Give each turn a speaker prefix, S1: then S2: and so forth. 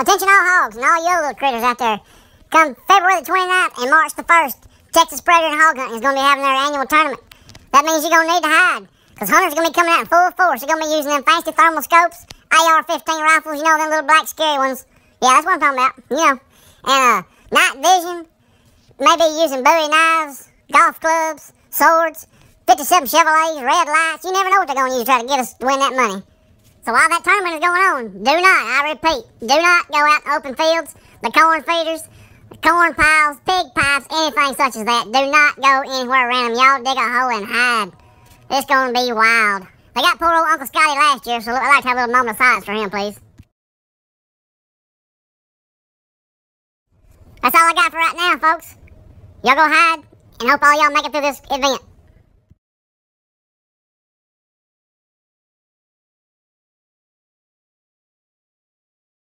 S1: Attention all hogs and all you little critters out there. Come February the 29th and March the 1st, Texas Predator and Hog Hunting is going to be having their annual tournament. That means you're going to need to hide. Because hunters are going to be coming out in full force. They're going to be using them fancy thermal scopes, AR-15 rifles, you know, them little black scary ones. Yeah, that's what I'm talking about, you know. And uh, night vision, maybe using Bowie knives, golf clubs, swords, 57 Chevrolets, red lights. You never know what they're going to use to try to get us to win that money. So while that tournament is going on, do not, I repeat, do not go out in open fields, the corn feeders, the corn piles, pig pipes, anything such as that. Do not go anywhere random. Y'all dig a hole and hide. It's going to be wild. They got poor old Uncle Scotty last year, so I'd like to have a little moment of silence for him, please. That's all I got for right now, folks. Y'all go hide, and hope all y'all make it through this event.